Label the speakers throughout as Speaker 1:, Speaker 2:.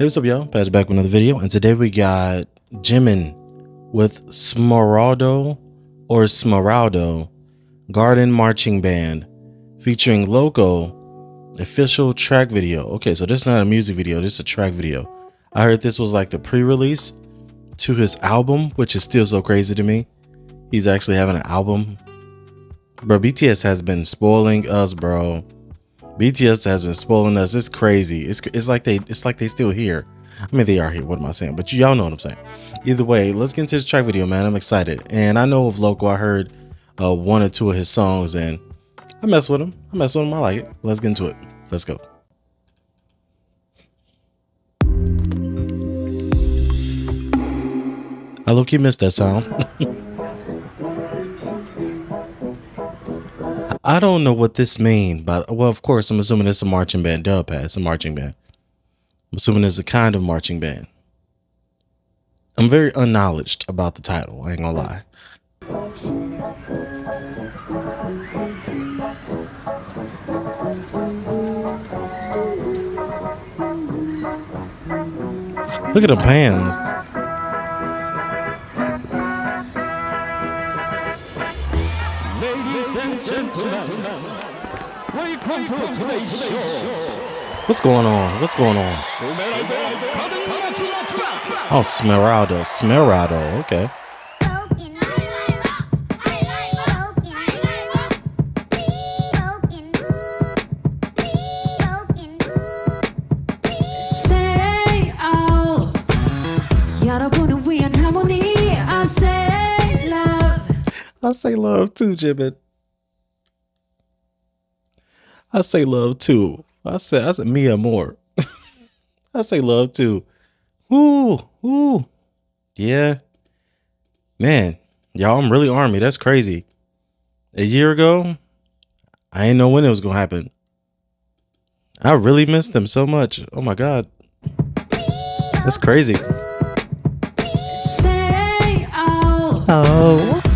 Speaker 1: Hey, what's up, y'all? Patch back with another video, and today we got Jimin with Smeraldo or Smeraldo Garden Marching Band featuring Loco official track video. Okay, so this is not a music video, this is a track video. I heard this was like the pre-release to his album, which is still so crazy to me. He's actually having an album. Bro, BTS has been spoiling us, bro. BTS has been spoiling us. It's crazy. It's it's like they it's like they still here. I mean, they are here. What am I saying? But y'all know what I'm saying. Either way, let's get into this track video, man. I'm excited, and I know of Loco. I heard uh, one or two of his songs, and I mess with him. I mess with him. I like it. Let's get into it. Let's go. I low key missed that sound. I don't know what this means, but well, of course, I'm assuming it's a marching band. Dub it's a marching band. I'm assuming it's a kind of marching band. I'm very unknowledged about the title. I ain't gonna lie. Look at the pan. What's going on? What's going on? Oh, Smeraldo. Smeraldo. Okay.
Speaker 2: I say love
Speaker 1: too, Jibbit. I say love too. I say I say me more. I say love too. Ooh, ooh. Yeah. Man, y'all, I'm really army. That's crazy. A year ago, I didn't know when it was gonna happen. I really missed them so much. Oh my god. That's crazy.
Speaker 2: Say oh,
Speaker 1: oh.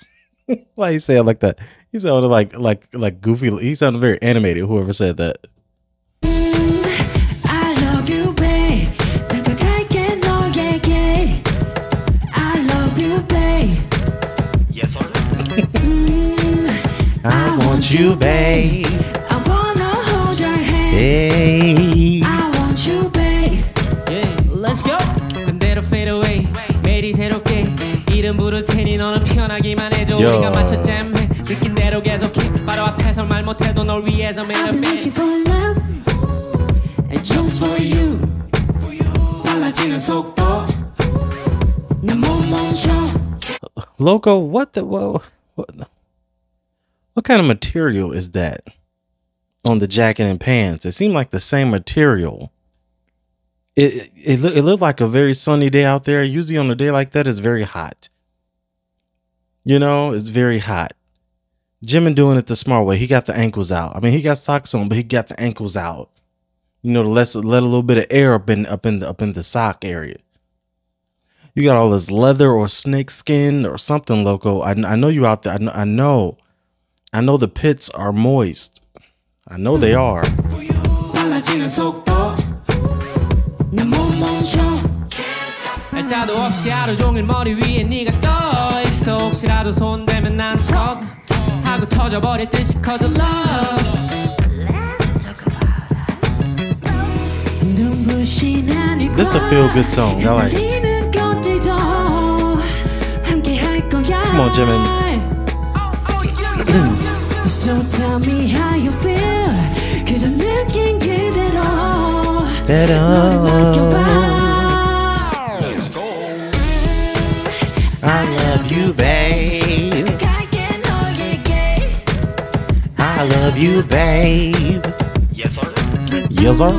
Speaker 1: Why he say it like that? He sounded like like like goofy. He sounded very animated. Whoever said that.
Speaker 2: 음, I love you babe 다가갈게 너에게 I love you babe
Speaker 3: Yes, sir.
Speaker 2: 음,
Speaker 1: I want you, babe.
Speaker 2: I wanna hold your hand
Speaker 1: Hey.
Speaker 2: I want you babe
Speaker 4: Yeah, let's go. 그대로 fade away. 매일이 새롭게 이름 부를 테니 너는 편하기만 해줘.
Speaker 1: Yo.
Speaker 4: 우리가 맞춰 잼해. 느낀 대로 계속해. 바로 앞에서 말 못해도 널 위해서
Speaker 2: I've
Speaker 4: 매일
Speaker 2: been
Speaker 4: 매일.
Speaker 2: looking for love
Speaker 4: And just for you. 빨라지는 속도.
Speaker 2: 난못 멈춰
Speaker 1: Loco, what the what, what the- what kind of material is that on the jacket and pants? It seemed like the same material. It it it, look, it looked like a very sunny day out there. Usually on a day like that, it's very hot. You know, it's very hot. Jimin doing it the smart way. He got the ankles out. I mean, he got socks on, but he got the ankles out. You know, to let let a little bit of air up in up in the up in the sock area. You got all this leather or snake skin or something, loco. I, I know you out there. I know, I know. I know the pits are moist. I know they are.
Speaker 4: 빨라지는 속도.
Speaker 2: 난못 멈춰
Speaker 4: 날짜도 없이 하루 종일 머리 위에 네가 떠 있어 혹시라도 손 대면 난척 하고 터져버릴 듯이 커져 love
Speaker 1: This is a feel good song. I like it. Come on, Jimin.
Speaker 2: So tell me how you feel.
Speaker 1: 그저
Speaker 2: 느낀
Speaker 3: 그대로.
Speaker 1: 그대로. love you, babe. I love you, babe.
Speaker 3: Yes, sir.
Speaker 1: Yes, sir.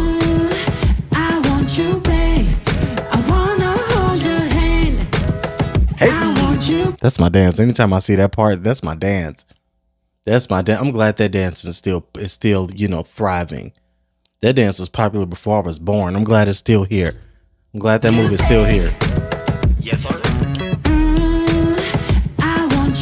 Speaker 2: I want you, babe. I wanna hold your hand.
Speaker 1: Hey.
Speaker 2: I want you.
Speaker 1: That's my dance. Anytime I see that part, that's my dance. That's my dance. I'm glad that dance is still is still you know thriving. That dance was popular before I was born. I'm glad it's still here. I'm glad that move is still here.
Speaker 3: Yes, sir.
Speaker 2: Mm, I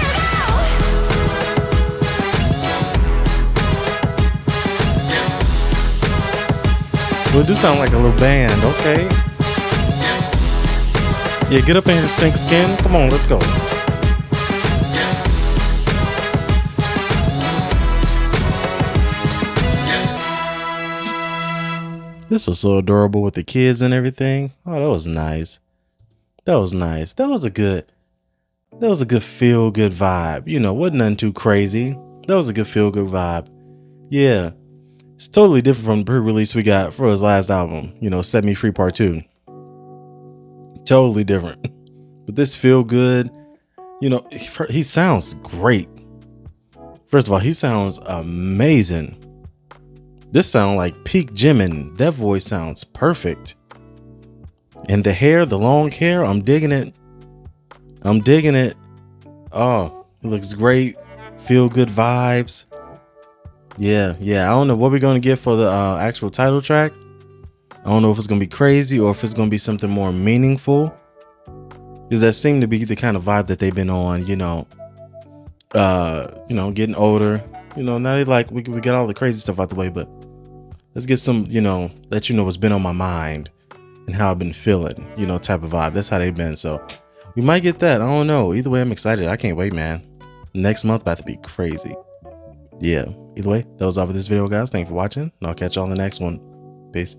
Speaker 1: We do sound like a little band, okay? Yeah, get up in here, stink skin. Come on, let's go. This was so adorable with the kids and everything. Oh, that was nice. That was nice. That was a good. That was a good feel good vibe. You know, wasn't nothing too crazy. That was a good feel good vibe. Yeah. It's totally different from the pre-release we got for his last album, you know, Set Me Free Part 2. Totally different. But this feel good, you know, he, he sounds great. First of all, he sounds amazing. This sounds like peak Jimin. That voice sounds perfect. And the hair, the long hair, I'm digging it. I'm digging it. Oh, it looks great. Feel good vibes. Yeah, yeah. I don't know what we're gonna get for the uh, actual title track. I don't know if it's gonna be crazy or if it's gonna be something more meaningful. Because that seemed to be the kind of vibe that they've been on. You know, uh, you know, getting older. You know, now they like we we got all the crazy stuff out the way, but let's get some. You know, let you know what's been on my mind and how I've been feeling. You know, type of vibe. That's how they've been. So we might get that. I don't know. Either way, I'm excited. I can't wait, man. Next month about to be crazy. Yeah. Either way, that was all for this video, guys. Thank you for watching, and I'll catch you on the next one. Peace.